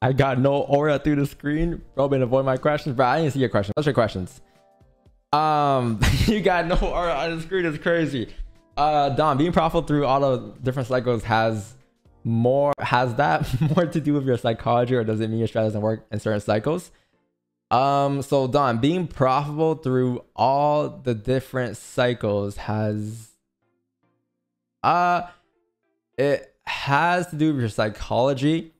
I got no aura through the screen. Bro, been avoid my questions. Bro, I didn't see your questions. What's your questions? Um, you got no aura on the screen. It's crazy. Uh, Don, being profitable through all the different cycles has more has that more to do with your psychology, or does it mean your strategy doesn't work in certain cycles? Um, so Don, being profitable through all the different cycles has uh it has to do with your psychology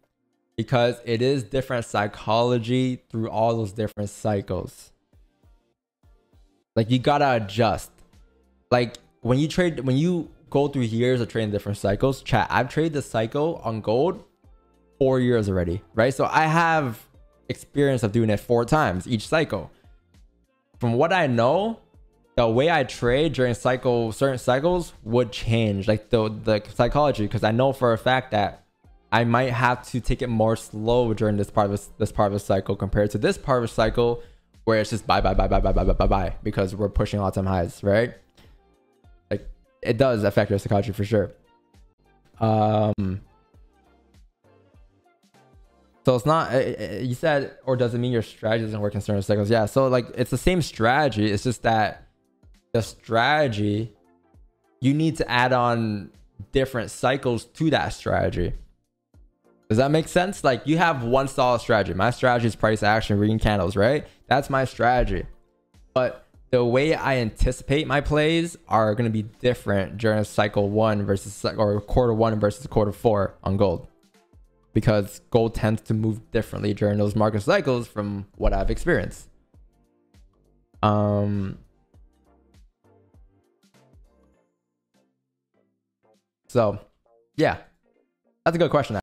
because it is different psychology through all those different cycles. Like you gotta adjust. Like when you trade, when you go through years of trading different cycles, chat, I've traded the cycle on gold four years already, right? So I have experience of doing it four times each cycle. From what I know, the way I trade during cycle certain cycles would change, like the the psychology, because I know for a fact that I might have to take it more slow during this part of this, this part of the cycle compared to this part of the cycle where it's just buy buy buy buy buy buy buy buy buy because we're pushing all time highs, right? Like it does affect your psychology for sure. Um. So it's not eh, eh, eh, you said, or does it mean your strategy doesn't work in certain cycles? Yeah. So like it's the same strategy. It's just that the strategy you need to add on different cycles to that strategy. Does that make sense? Like you have one solid strategy. My strategy is price action, reading candles, right? That's my strategy. But the way I anticipate my plays are going to be different during a cycle one versus or quarter one versus quarter four on gold. Because gold tends to move differently during those market cycles from what I've experienced. Um, so, yeah, that's a good question.